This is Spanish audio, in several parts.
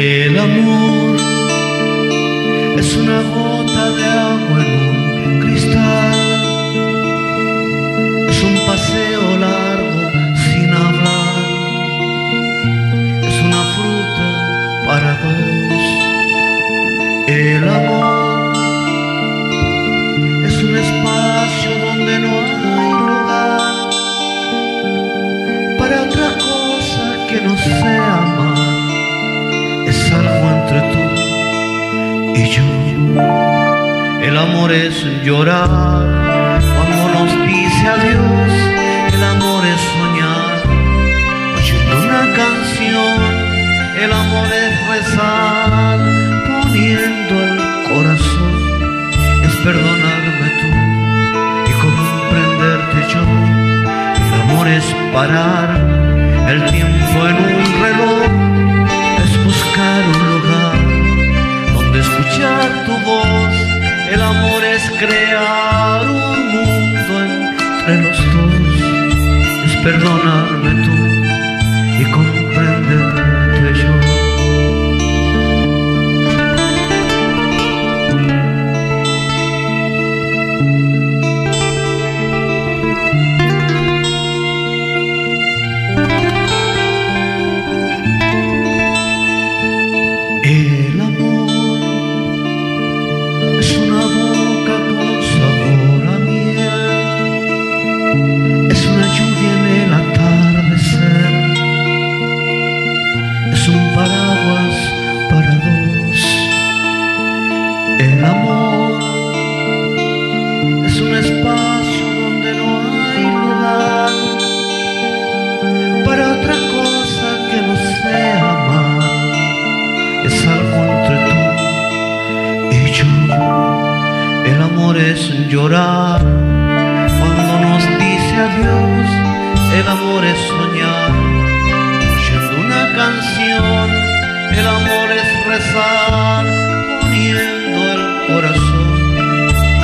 El amor es una gota de agua en un cristal. Es un paseo largo sin hablar. Es una fruta para dos. El amor es un espacio donde no hay lugar para otra cosa que no sea El amor es llorar cuando nos dice adiós. El amor es soñar oyendo una canción. El amor es rezar poniendo el corazón. Es perdonarme tú y comprenderte yo. El amor es parar el tiempo en un reloj. Es buscar un lugar donde escuchar tu voz. Crear un mundo entre los dos. Es perdonarme tú y comprenderte yo. El amor es una boca es llorar cuando nos dice adiós. El amor es soñar oyendo una canción. El amor es rezar poniendo el corazón.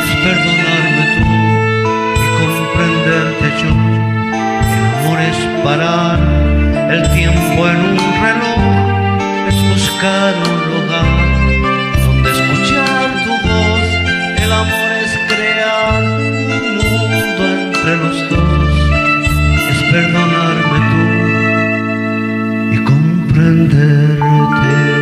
Es perdonarme tú y comprenderte yo. El amor es parar el tiempo güldürdü